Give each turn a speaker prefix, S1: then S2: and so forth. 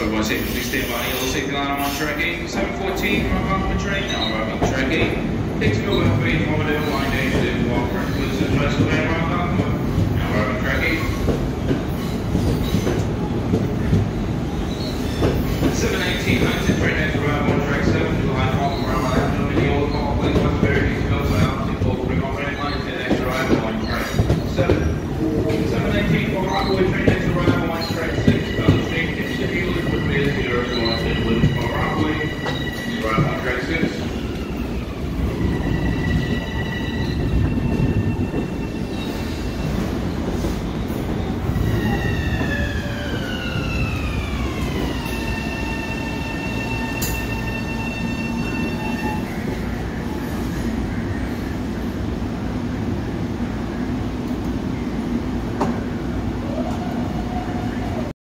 S1: Squad 16, please stand by. Yellow safety line, I'm on track 8. 714, I'm on train now, I'm on track 8. Hicksville, F8, Farmingdale, Windays, Now one three eight. Seven nineteen. Huntington, right after Mayor Peter,